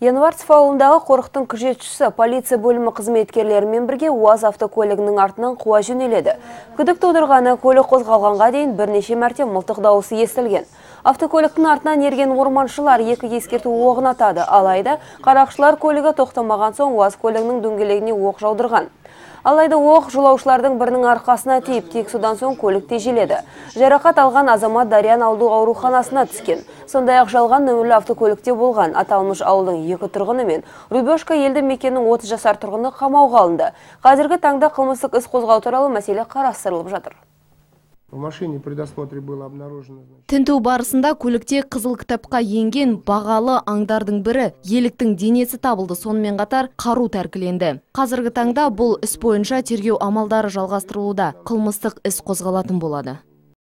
Январцев ауылындағы қорықтың күзетшісі полиция бөлімі қызметкерлерімен бірге УАЗ автокөлігінің артынан қуа жөнеледі. Күдік тудырғаны көлік қозғалғанға дейін бірнеше мәрте мылтық дауысы естілген. Автокөліктің артынан ерген орманшылар екі ескерту оғын атады. Алайда қарақшылар көлігі тоқтамаған соң УАЗ көлігінің дөңгелегіне оқ жаудырған. Алайда оқ жолаушылардың бірінің арқасына тиіп, тек содан соң көлік тежеледі. Жарақат алған азамат Дариян ауылдық ауруханасына түскен. Сондай-ақ жалған нөмірлі автокөлікте болған аталмыш ауылдың екі тұрғыны мен Рубешка елді мекеннің 30 жасар тұрғыны қамауға алынды. Қазіргі таңда қылмыстық іс қозғау туралы мәселе қарастырылып жатыр. В было обнаружено... Тінту барысында көлікте қызыл кітапқа енген бағалы аңдардың бірі еліктің денесі табылды сонымен қатар қару тәркіленді. Қазіргі таңда бұл іс бойынша тергеу амалдары жалғастырылуда. Қылмыстық іс қозғалатын болады.